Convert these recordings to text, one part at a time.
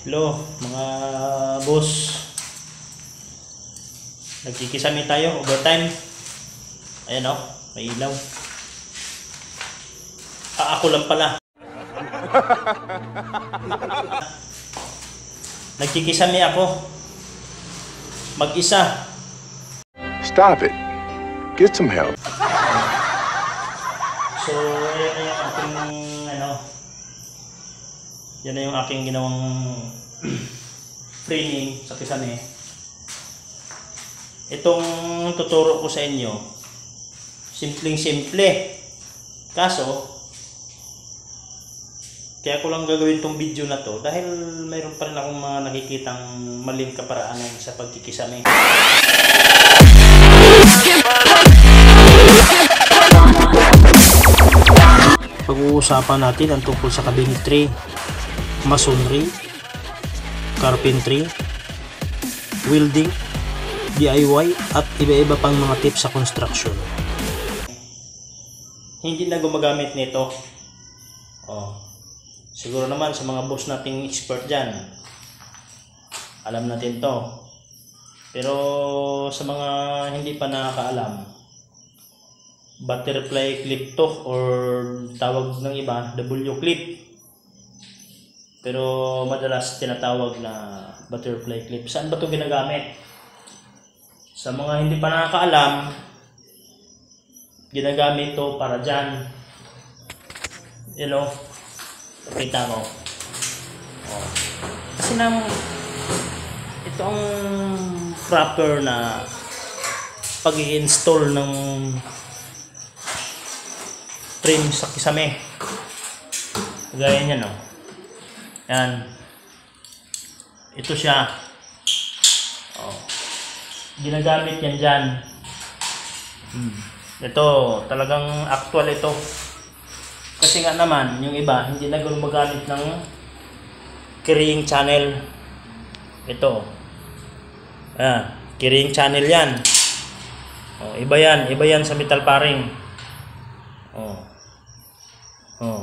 Hello, mga boss. Nagkikisami tayo, overtime. Ayan o, may ilaw. Ah, ako lang pala. Nagkikisami ako. Mag-isa. Stop it. Get some help. So, ayan aking, ano, yan na yung aking ginawang training sa Kisame. Itong tuturo ko sa inyo, simpleng-simple. Kaso, kaya ko lang gagawin tong video na to dahil mayroon pa rin akong mga nakikitang maling kaparaanan sa pagkikisame. Pag-uusapan natin ang tungkol sa cabinetry, masonry, carpentry, welding, DIY at iba-iba pang mga tips sa construction. Hindi na gumagamit nito. Oh. Siguro naman sa mga boss nating expert dyan, alam natin to. Pero sa mga hindi pa nakakaalam, butterfly clip to or tawag ng iba, W clip. Pero madalas tinatawag na butterfly clip. Saan ba 'to ginagamit? Sa mga hindi pa nakakaalam, ginagamit to para dyan. You know, mo. Oh. Kasi nang ito ang proper na pag install ng trim sa kisame. Gaya niya, no? Yan. Ito siya. Oh. Ginagamit yan dyan. Hmm. Ito, talagang actual ito. Kasi nga naman, yung iba, hindi na gumagamit ng carrying channel. Ito. Ayan, carrying channel yan. Oh, iba yan, iba yan sa metal paring. Oh. Oh.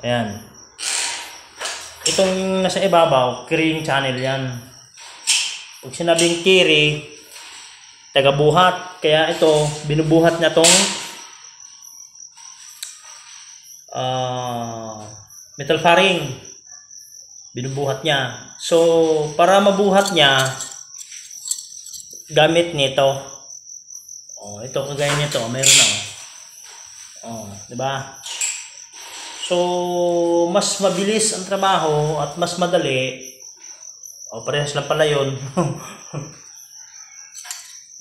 Ayan. Itong nasa ibabaw, carrying channel yan. Pag sinabing carry, tagabuhat. Kaya ito, binubuhat niya tong ah metal faring. Binubuhat niya. So, para mabuhat niya, gamit nito. Oh, ito kagaya nito, meron na oh. Oh, 'di ba? So, mas mabilis ang trabaho at mas madali. O, parehas lang pala yun.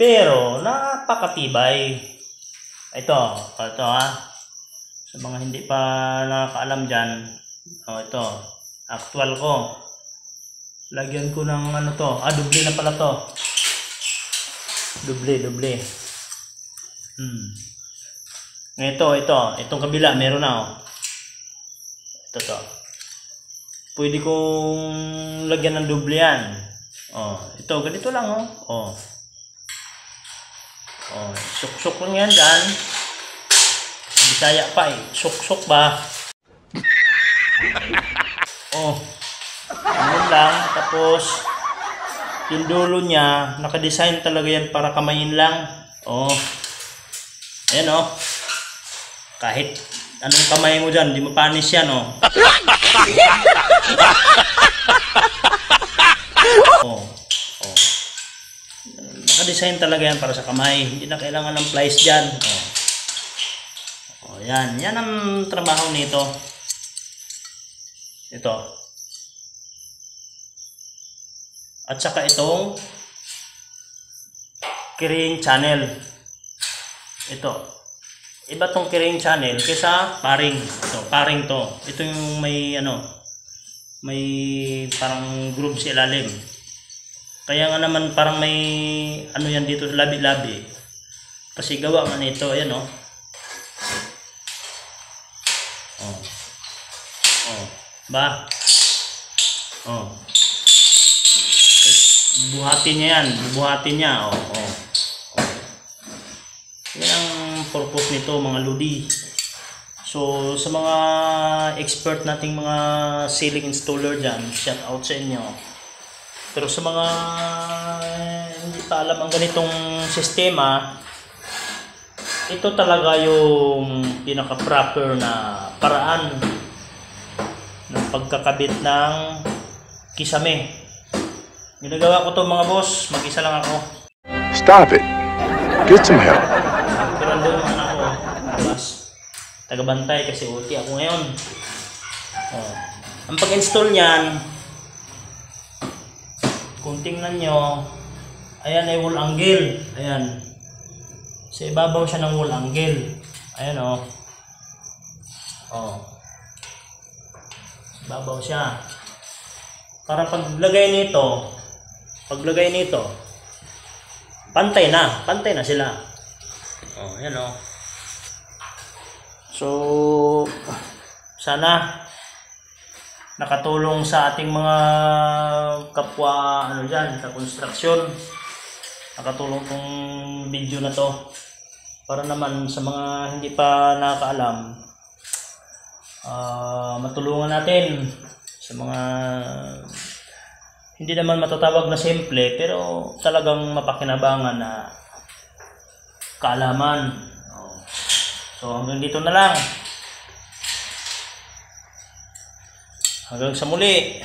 Pero, napakatibay. Ito, ito ha. Sa mga hindi pa nakakaalam dyan. O, ito. Actual ko. Lagyan ko ng ano to. Ah, doble na pala to. Doble, doble. Hmm. Ito, ito. Itong kabila, meron na oh. Ito to. Pwede kong lagyan ng doble yan. Oh, ito, ganito lang oh. Oh. Oh, suksok lang yan dyan. Bisaya pa eh. Suksok ba? Oh. Ganun lang. Tapos, yung dulo niya, nakadesign talaga yan para kamayin lang. Oh. Ayan oh. Kahit anong kamay mo dyan, di mapanis yan oh. oh. Oh. Nakadesign talaga yan para sa kamay. Hindi na kailangan ng plies dyan. Oh. Oh, yan. Yan ang trabaho nito. Ito. At saka itong carrying channel. Ito. Iba tong carrying channel kaysa paring. Ito, paring to. Ito yung may ano, may parang groove sa ilalim. Kaya nga naman parang may ano yan dito labi-labi. Kasi gawa nga nito, ayan oh. Oh. Oh. Ba? Oh. Buhatin niya yan. Buhatin niya. Oh. Oh. oh. Yan purpose nito mga ludi. So sa mga expert nating mga ceiling installer dyan, shout out sa inyo. Pero sa mga hindi pa alam ang ganitong sistema, ito talaga yung pinaka-proper na paraan ng pagkakabit ng kisame. Ginagawa ko to mga boss, mag-isa lang ako. Stop it. Get some help. Pero andun yung anak ko, labas. Tagabantay kasi OT ako ngayon. Oh. Ang pag-install niyan, kung tingnan nyo, ayan ay wall angle. Ayan. Sa ibabaw siya ng wall angle. Ayan oh. Oh. Ibabaw siya. Para paglagay nito, paglagay nito, pantay na, pantay na sila. Oh, yan oh. So, sana nakatulong sa ating mga kapwa ano diyan sa construction. Nakatulong tong video na to para naman sa mga hindi pa nakakaalam ah, matulungan natin sa mga hindi naman matatawag na simple pero talagang mapakinabangan na kaalaman. So hanggang dito na lang. Hanggang sa muli.